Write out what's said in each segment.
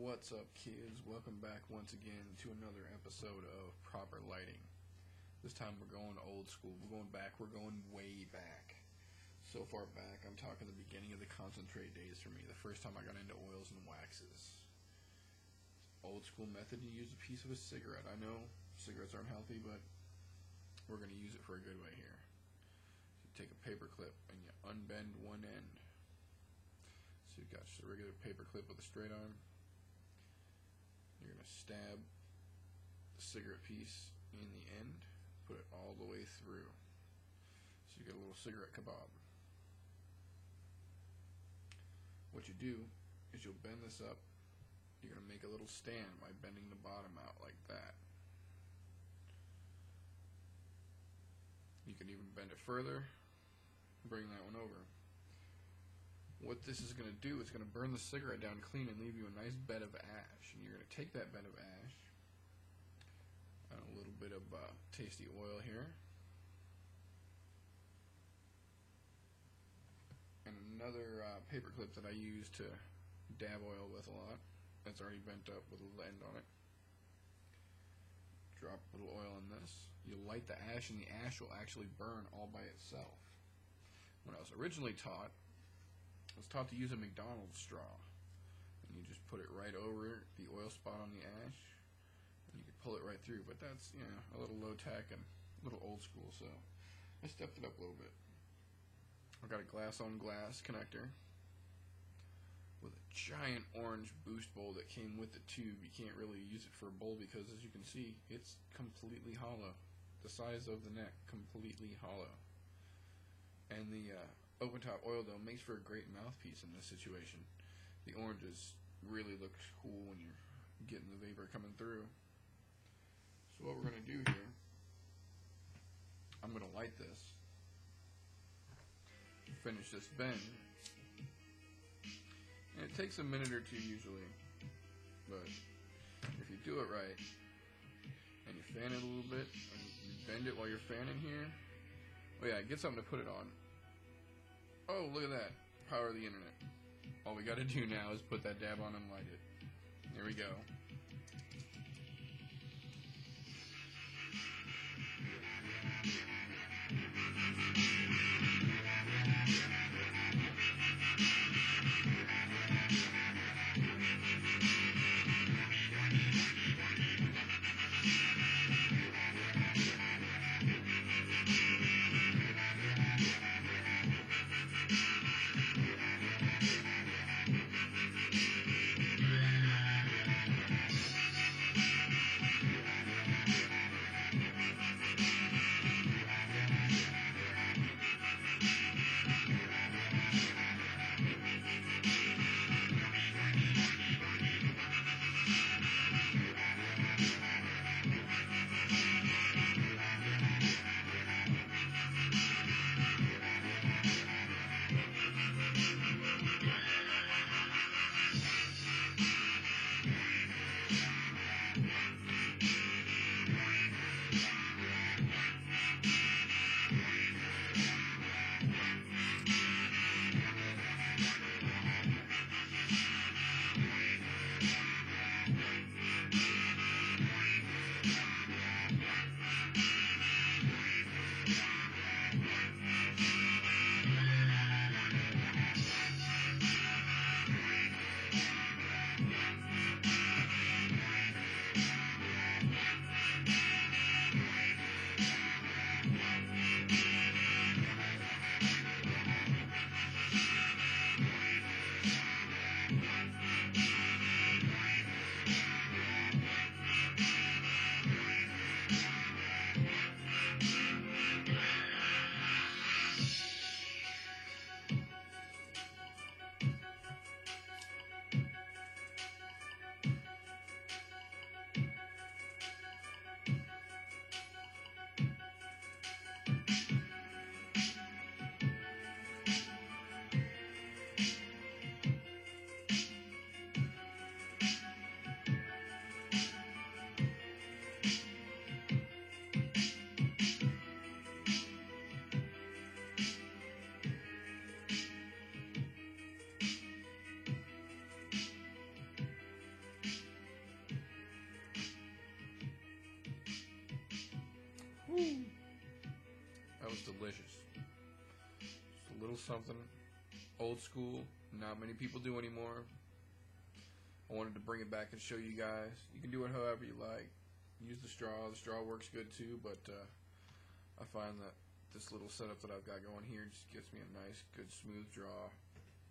What's up, kids? Welcome back once again to another episode of Proper Lighting. This time we're going old school. We're going back. We're going way back. So far back, I'm talking the beginning of the concentrate days for me. The first time I got into oils and waxes. Old school method: you use a piece of a cigarette. I know cigarettes aren't healthy, but we're going to use it for a good way here. You take a paper clip and you unbend one end. So you've got just a regular paper clip with a straight arm. You're going to stab the cigarette piece in the end, put it all the way through. So you get a little cigarette kebab. What you do is you'll bend this up. You're going to make a little stand by bending the bottom out like that. You can even bend it further, bring that one over. What this is going to do is going to burn the cigarette down clean and leave you a nice bed of ash. And you're going to take that bed of ash, and a little bit of uh, tasty oil here, and another uh, paper clip that I use to dab oil with a lot. That's already bent up with a little end on it. Drop a little oil in this. You light the ash, and the ash will actually burn all by itself. When I was originally taught, was taught to use a McDonald's straw. And you just put it right over the oil spot on the ash, and you can pull it right through. But that's, you know, a little low tech and a little old school, so I stepped it up a little bit. I've got a glass on glass connector with a giant orange boost bowl that came with the tube. You can't really use it for a bowl because, as you can see, it's completely hollow. The size of the neck, completely hollow. And the uh, open top oil dome makes for a great mouthpiece in this situation. The oranges really look cool when you're getting the vapor coming through. So what we're going to do here, I'm going to light this finish this bend. And it takes a minute or two usually, but if you do it right, and you fan it a little bit, and you bend it while you're fanning here, oh yeah, get something to put it on. Oh, look at that, power of the internet. All we gotta do now is put that dab on and light it. There we go. Delicious. Just a little something old school, not many people do anymore. I wanted to bring it back and show you guys. You can do it however you like. Use the straw. The straw works good too, but uh, I find that this little setup that I've got going here just gets me a nice, good, smooth draw.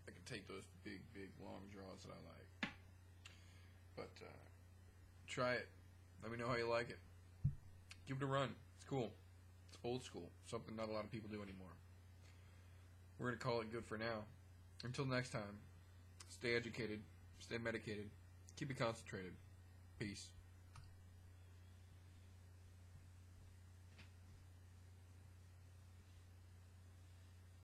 I can take those big, big, long draws that I like. But uh, try it. Let me know how you like it. Give it a run. It's cool. It's old school. Something not a lot of people do anymore. We're going to call it good for now. Until next time, stay educated, stay medicated, keep it concentrated. Peace.